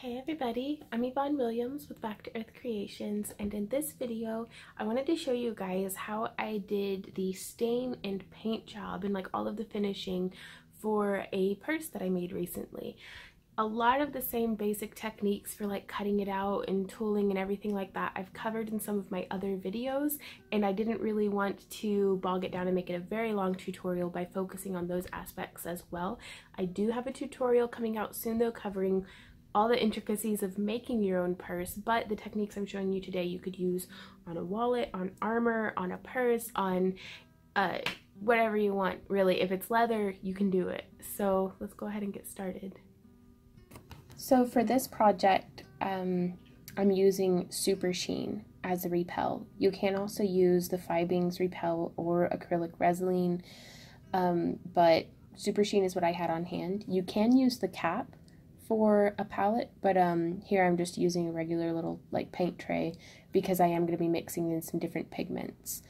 Hey everybody, I'm Yvonne Williams with Back to Earth Creations and in this video I wanted to show you guys how I did the stain and paint job and like all of the finishing for a purse that I made recently. A lot of the same basic techniques for like cutting it out and tooling and everything like that I've covered in some of my other videos and I didn't really want to bog it down and make it a very long tutorial by focusing on those aspects as well. I do have a tutorial coming out soon though covering all the intricacies of making your own purse, but the techniques I'm showing you today you could use on a wallet, on armor, on a purse, on uh, whatever you want, really. If it's leather, you can do it. So let's go ahead and get started. So for this project, um, I'm using Super Sheen as a repel. You can also use the Fiebing's repel or acrylic Resin, um, but Super Sheen is what I had on hand. You can use the cap for a palette, but um, here I'm just using a regular little like paint tray because I am going to be mixing in some different pigments.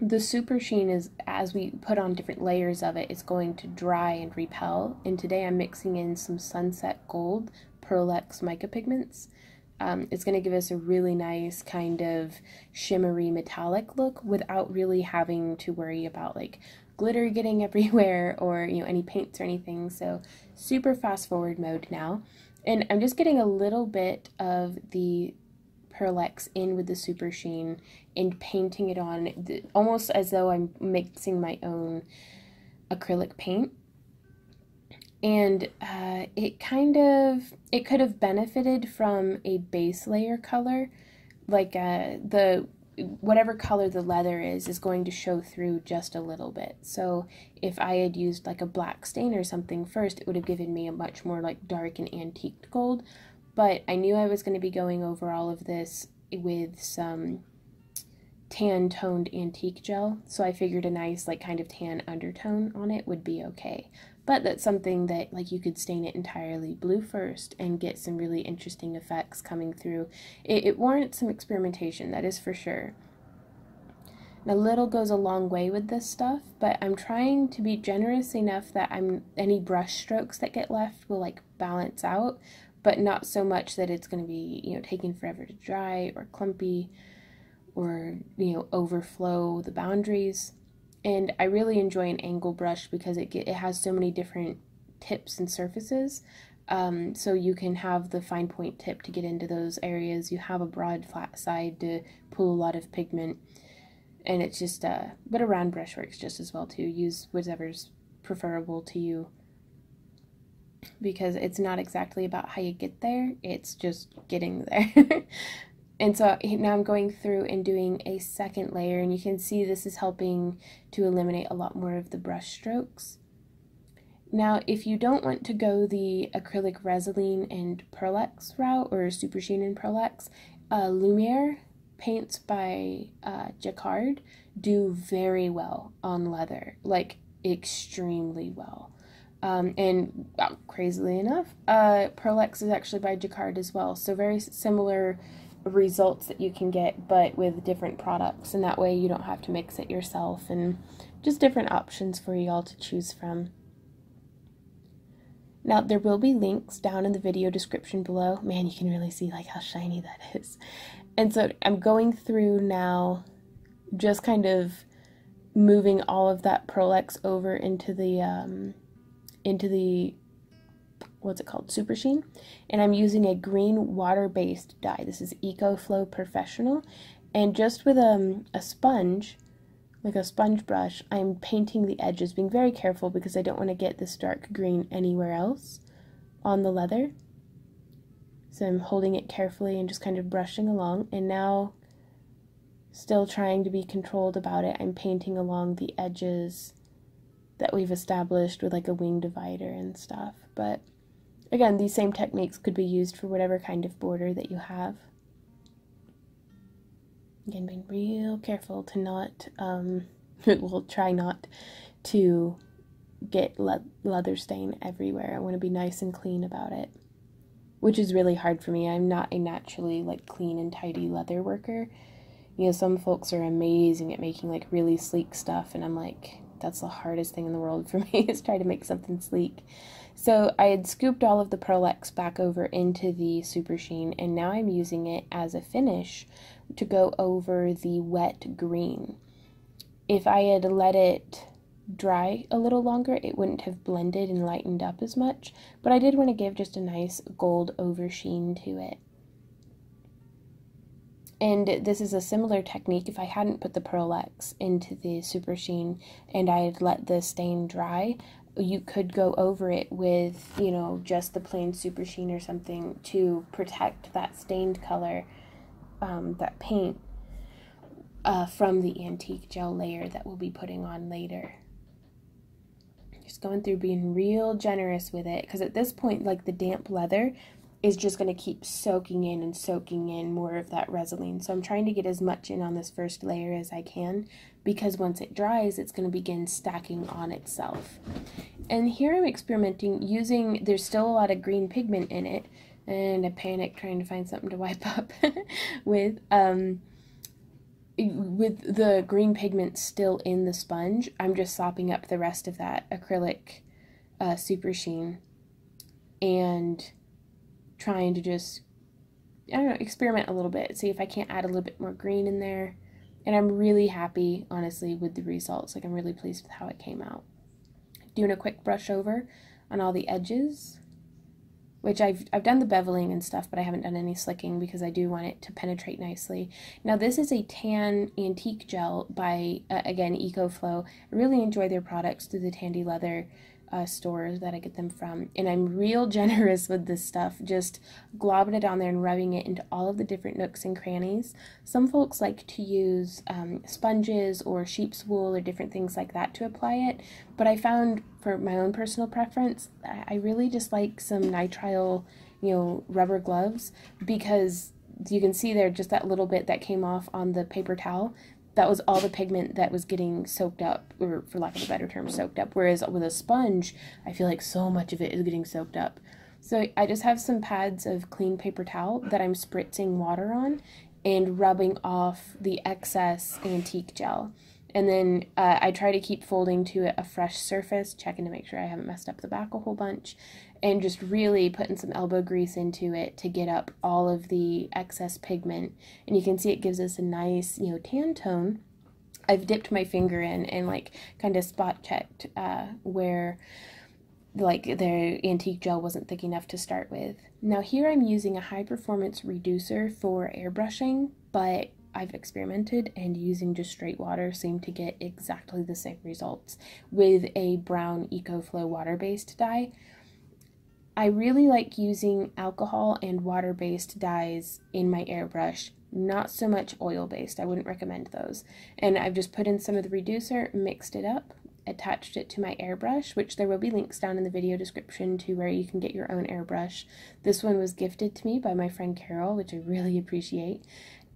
The super sheen is, as we put on different layers of it, it's going to dry and repel. And today I'm mixing in some Sunset Gold Pearl Ex mica pigments. Um, it's going to give us a really nice kind of shimmery metallic look without really having to worry about like glitter getting everywhere or you know any paints or anything. So super fast forward mode now. And I'm just getting a little bit of the Pearl Ex in with the super sheen and painting it on almost as though I'm mixing my own acrylic paint and uh, it kind of it could have benefited from a base layer color like uh, the whatever color the leather is is going to show through just a little bit. So if I had used like a black stain or something first, it would have given me a much more like dark and antiqued gold. But I knew I was going to be going over all of this with some tan toned antique gel. So I figured a nice like kind of tan undertone on it would be okay. But that's something that like you could stain it entirely blue first and get some really interesting effects coming through. It, it warrants some experimentation, that is for sure. A little goes a long way with this stuff, but I'm trying to be generous enough that I'm any brush strokes that get left will like balance out, but not so much that it's going to be, you know, taking forever to dry or clumpy or, you know, overflow the boundaries and I really enjoy an angle brush because it get, it has so many different tips and surfaces. Um, so you can have the fine point tip to get into those areas. You have a broad flat side to pull a lot of pigment, and it's just uh, but a round brush works just as well too. Use whatever's preferable to you because it's not exactly about how you get there. It's just getting there. And so now I'm going through and doing a second layer and you can see this is helping to eliminate a lot more of the brush strokes. Now if you don't want to go the acrylic Resin and Pearl Ex route or Super Sheen and Pearl Ex, uh, Lumiere paints by uh, Jacquard do very well on leather, like extremely well. Um, and well, crazily enough, uh, Pearl Ex is actually by Jacquard as well, so very similar results that you can get, but with different products. And that way you don't have to mix it yourself and just different options for you all to choose from. Now, there will be links down in the video description below. Man, you can really see like how shiny that is. And so I'm going through now just kind of moving all of that Pearl Ex over into the um, into the what's it called super sheen and i'm using a green water based dye. This is Eco-Flo professional. And just with um, a sponge like a sponge brush i'm painting the edges being very careful because i don't want to get this dark green anywhere else on the leather. So i'm holding it carefully and just kind of brushing along. And now still trying to be controlled about it i'm painting along the edges that we've established with like a wing divider and stuff. But Again, these same techniques could be used for whatever kind of border that you have. Again, being real careful to not, um, we'll try not to get le leather stain everywhere. I want to be nice and clean about it, which is really hard for me. I'm not a naturally like clean and tidy leather worker. You know, some folks are amazing at making like really sleek stuff, and I'm like, that's the hardest thing in the world for me is try to make something sleek. So I had scooped all of the Pearl Ex back over into the Super Sheen and now I'm using it as a finish to go over the wet green. If I had let it dry a little longer, it wouldn't have blended and lightened up as much, but I did want to give just a nice gold oversheen to it. And this is a similar technique. If I hadn't put the Pearl Ex into the Super Sheen and I had let the stain dry, you could go over it with, you know, just the plain Super Sheen or something to protect that stained color, um, that paint, uh, from the antique gel layer that we'll be putting on later. Just going through being real generous with it because at this point, like the damp leather, is just going to keep soaking in and soaking in more of that Resolene. So I'm trying to get as much in on this first layer as I can because once it dries, it's going to begin stacking on itself. And here I'm experimenting using, there's still a lot of green pigment in it, and I panic trying to find something to wipe up with. Um, with the green pigment still in the sponge, I'm just sopping up the rest of that acrylic uh, super sheen. And trying to just, I don't know, experiment a little bit, see if I can't add a little bit more green in there. And I'm really happy, honestly, with the results. Like, I'm really pleased with how it came out. Doing a quick brush over on all the edges, which I've, I've done the beveling and stuff, but I haven't done any slicking because I do want it to penetrate nicely. Now, this is a tan antique gel by, uh, again, Eco-Flo. I really enjoy their products through the Tandy Leather uh, stores that I get them from. And I'm real generous with this stuff, just globbing it on there and rubbing it into all of the different nooks and crannies. Some folks like to use um, sponges or sheep's wool or different things like that to apply it. But I found for my own personal preference, I really just like some nitrile, you know, rubber gloves because you can see there just that little bit that came off on the paper towel that was all the pigment that was getting soaked up, or for lack of a better term, soaked up. Whereas with a sponge, I feel like so much of it is getting soaked up. So I just have some pads of clean paper towel that I'm spritzing water on and rubbing off the excess antique gel. And then uh, I try to keep folding to a fresh surface, checking to make sure I haven't messed up the back a whole bunch, and just really putting some elbow grease into it to get up all of the excess pigment. And you can see it gives us a nice, you know, tan tone. I've dipped my finger in and like kind of spot checked uh, where like the antique gel wasn't thick enough to start with. Now here I'm using a high performance reducer for airbrushing, but I've experimented and using just straight water seemed to get exactly the same results with a brown Eco-Flo water-based dye. I really like using alcohol and water-based dyes in my airbrush, not so much oil-based. I wouldn't recommend those. And I've just put in some of the reducer, mixed it up, attached it to my airbrush, which there will be links down in the video description to where you can get your own airbrush. This one was gifted to me by my friend Carol, which I really appreciate.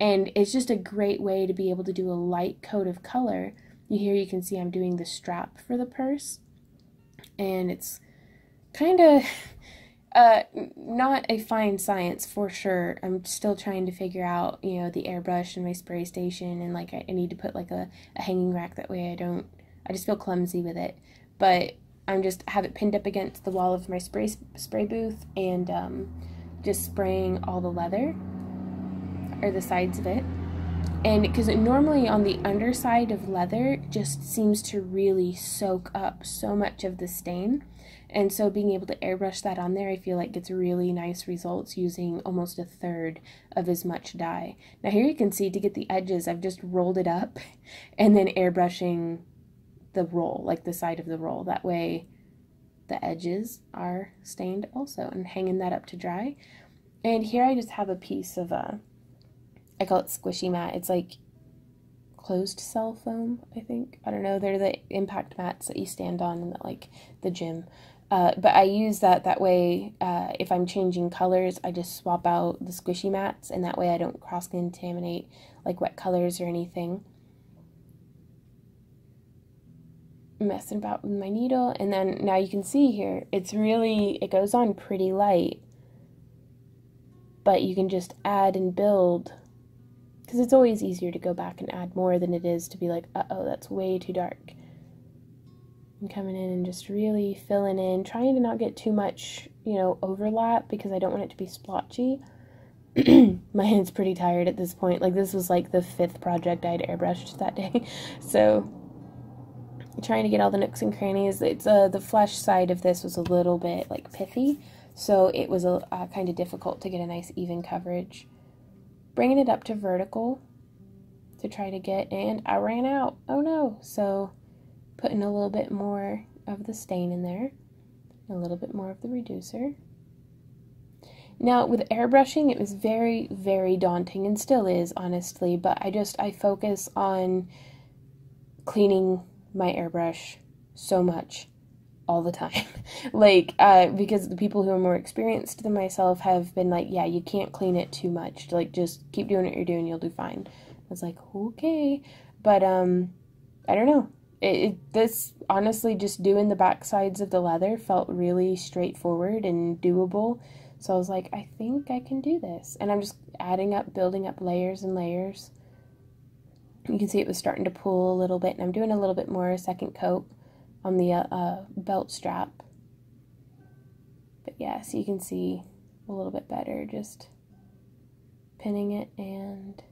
And it's just a great way to be able to do a light coat of color. You here you can see I'm doing the strap for the purse. And it's kind of uh, not a fine science for sure. I'm still trying to figure out, you know, the airbrush and my spray station. And like I, need to put like a, a hanging rack that way I don't, I just feel clumsy with it. But I'm just have it pinned up against the wall of my spray spray booth and um, just spraying all the leather or the sides of it. And because normally on the underside of leather just seems to really soak up so much of the stain. And so being able to airbrush that on there, I feel like gets really nice results using almost a third of as much dye. Now here you can see to get the edges, I've just rolled it up and then airbrushing the roll, like the side of the roll. That way the edges are stained also and hanging that up to dry. And here I just have a piece of a uh, I call it squishy mat. It's like closed cell foam, I think. I don't know. They're the impact mats that you stand on in the, like the gym. Uh, but I use that that way. Uh, if I'm changing colors, I just swap out the squishy mats, and that way I don't cross contaminate like wet colors or anything. Messing about with my needle, and then now you can see here, it's really it goes on pretty light, but you can just add and build because it's always easier to go back and add more than it is to be like, uh oh, that's way too dark. I'm coming in and just really filling in, trying to not get too much, you know, overlap because I don't want it to be splotchy. My hand's pretty tired at this point. Like this was like the fifth project I'd airbrushed that day. So trying to get all the nooks and crannies. It's uh, the flesh side of this was a little bit like pithy, so it was a uh, kind of difficult to get a nice even coverage. Bringing it up to vertical to try to get, and I ran out. Oh no! So putting a little bit more of the stain in there, a little bit more of the reducer. Now, with airbrushing, it was very, very daunting and still is, honestly, but I just, I focus on cleaning my airbrush so much all the time. like, uh, because the people who are more experienced than myself have been like, yeah, you can't clean it too much. Like, just keep doing what you're doing, you'll do fine. I was like, okay. But, um, I don't know it, it, this honestly just doing the back sides of the leather felt really straightforward and doable so i was like i think i can do this and i'm just adding up building up layers and layers you can see it was starting to pull a little bit and i'm doing a little bit more second coat on the uh, uh, belt strap but yeah so you can see a little bit better just pinning it and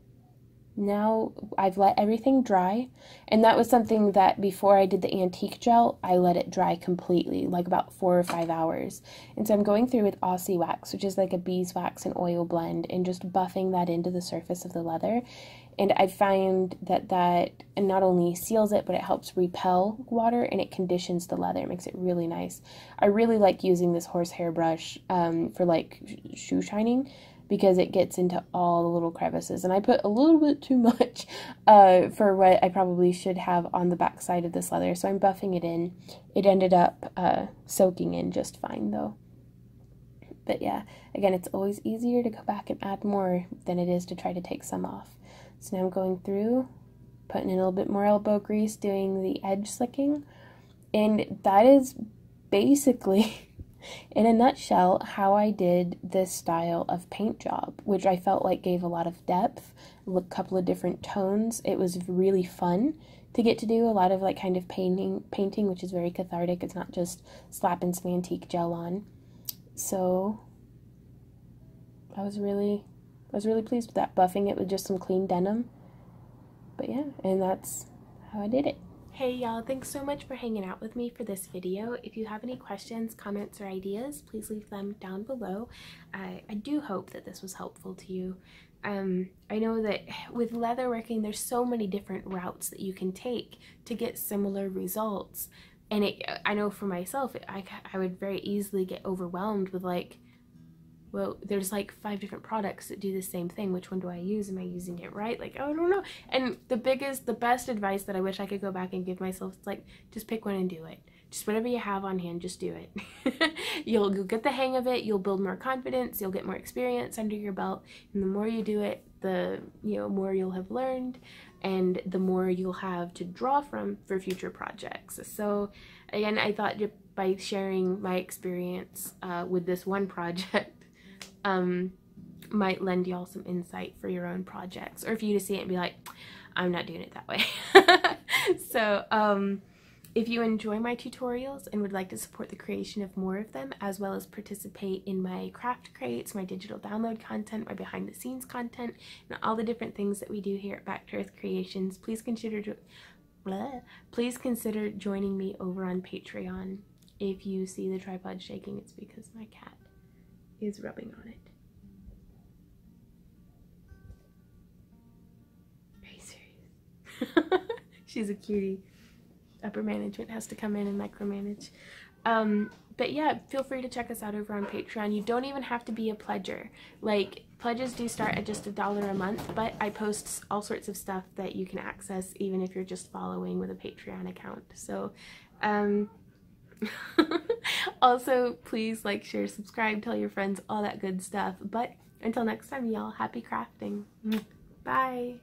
now I've let everything dry. And that was something that before I did the antique gel, I let it dry completely, like about four or five hours. And so I'm going through with Aussie Wax, which is like a beeswax and oil blend, and just buffing that into the surface of the leather. And I find that that not only seals it, but it helps repel water and it conditions the leather. It makes it really nice. I really like using this horsehair brush um, for like shoe shining because it gets into all the little crevices. And I put a little bit too much uh, for what I probably should have on the back side of this leather. So I'm buffing it in. It ended up uh, soaking in just fine though. But yeah, again, it's always easier to go back and add more than it is to try to take some off. So now I'm going through, putting in a little bit more elbow grease, doing the edge slicking. And that is basically in a nutshell, how I did this style of paint job, which I felt like gave a lot of depth, a couple of different tones. It was really fun to get to do a lot of like kind of painting, painting, which is very cathartic. It's not just slapping some antique gel on. So I was really, I was really pleased with that. Buffing it with just some clean denim. But yeah, and that's how I did it. Hey y'all, thanks so much for hanging out with me for this video. If you have any questions, comments, or ideas, please leave them down below. I, I do hope that this was helpful to you. Um, I know that with leatherworking, there's so many different routes that you can take to get similar results. And it, I know for myself, I, I would very easily get overwhelmed with like, well, there's like five different products that do the same thing. Which one do I use? Am I using it right? Like, I don't know. And the biggest, the best advice that I wish I could go back and give myself is like, just pick one and do it. Just whatever you have on hand, just do it. you'll, you'll get the hang of it. You'll build more confidence. You'll get more experience under your belt. And the more you do it, the you know more you'll have learned, and the more you'll have to draw from for future projects. So, again, I thought by sharing my experience uh, with this one project um, might lend y'all some insight for your own projects or for you to see it and be like, I'm not doing it that way. so, um, if you enjoy my tutorials and would like to support the creation of more of them, as well as participate in my craft crates, my digital download content, my behind the scenes content, and all the different things that we do here at Back to Earth Creations, please consider blah, please consider joining me over on Patreon. If you see the tripod shaking, it's because my cat is rubbing on it. Very serious. She's a cutie. Upper management has to come in and micromanage. Um, but yeah, feel free to check us out over on Patreon. You don't even have to be a pledger. Like, pledges do start at just a dollar a month, but I post all sorts of stuff that you can access even if you're just following with a Patreon account. So, um, also, please like, share, subscribe, tell your friends, all that good stuff. But until next time, y'all, happy crafting. Mm. Bye.